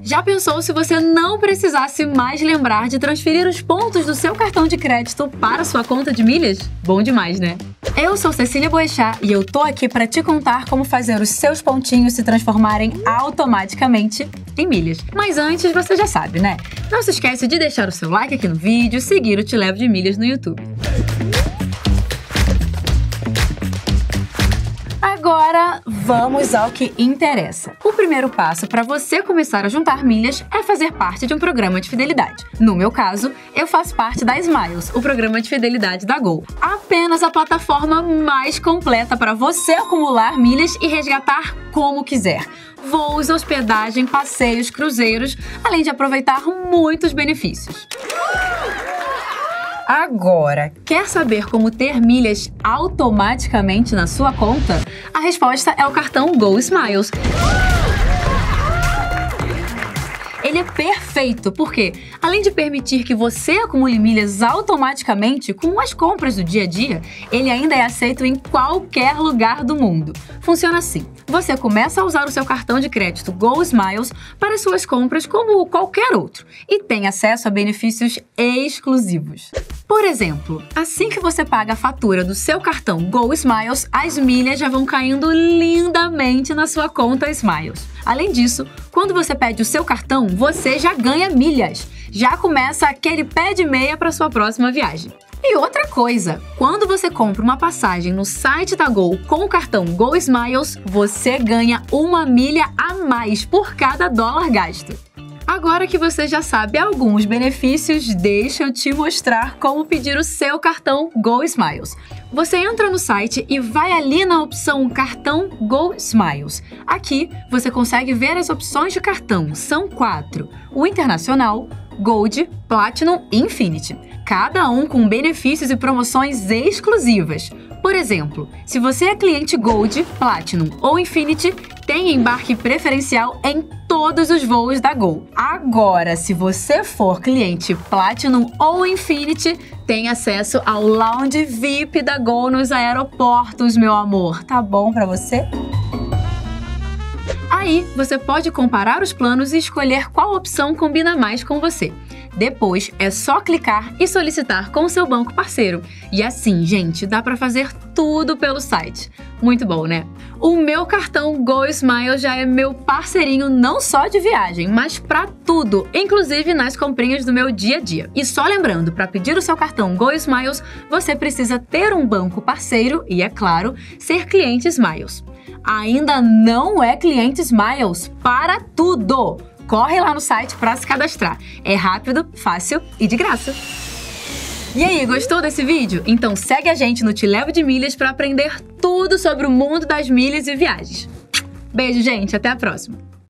Já pensou se você não precisasse mais lembrar de transferir os pontos do seu cartão de crédito para sua conta de milhas? Bom demais, né? Eu sou Cecília Boechat e eu tô aqui para te contar como fazer os seus pontinhos se transformarem automaticamente em milhas. Mas antes, você já sabe, né? Não se esquece de deixar o seu like aqui no vídeo, seguir o Te Levo de Milhas no YouTube. Agora, vamos ao que interessa. O primeiro passo para você começar a juntar milhas é fazer parte de um programa de fidelidade. No meu caso, eu faço parte da Smiles, o programa de fidelidade da Gol. Apenas a plataforma mais completa para você acumular milhas e resgatar como quiser voos, hospedagem, passeios, cruzeiros, além de aproveitar muitos benefícios. Agora, quer saber como ter milhas automaticamente na sua conta? A resposta é o cartão Go Smiles. Ele é perfeito porque, além de permitir que você acumule milhas automaticamente com as compras do dia a dia, ele ainda é aceito em qualquer lugar do mundo. Funciona assim: você começa a usar o seu cartão de crédito Go Smiles para suas compras como qualquer outro e tem acesso a benefícios exclusivos. Por exemplo, assim que você paga a fatura do seu cartão Go Smiles, as milhas já vão caindo lindamente na sua conta Smiles. Além disso, quando você pede o seu cartão, você já ganha milhas. Já começa aquele pé de meia para sua próxima viagem. E outra coisa, quando você compra uma passagem no site da Gol com o cartão Go Smiles, você ganha uma milha a mais por cada dólar gasto. Agora que você já sabe alguns benefícios, deixa eu te mostrar como pedir o seu cartão Go Smiles. Você entra no site e vai ali na opção Cartão Go Smiles. Aqui você consegue ver as opções de cartão, são quatro: o Internacional, Gold, Platinum e Infinity cada um com benefícios e promoções exclusivas. Por exemplo, se você é cliente Gold, Platinum ou Infinity, tem embarque preferencial em todos os voos da Gol. Agora, se você for cliente Platinum ou Infinity, tem acesso ao lounge VIP da Gol nos aeroportos, meu amor. Tá bom para você? Aí, você pode comparar os planos e escolher qual opção combina mais com você. Depois é só clicar e solicitar com seu banco parceiro. E assim, gente, dá para fazer tudo pelo site. Muito bom, né? O meu cartão Go Smile já é meu parceirinho não só de viagem, mas para tudo, inclusive nas comprinhas do meu dia a dia. E só lembrando, para pedir o seu cartão Go Smiles, você precisa ter um banco parceiro e, é claro, ser cliente Smiles. Ainda não é cliente Smiles para tudo! corre lá no site para se cadastrar. É rápido, fácil e de graça. E aí, gostou desse vídeo? Então segue a gente no Te Levo de Milhas para aprender tudo sobre o mundo das milhas e viagens. Beijo, gente, até a próxima.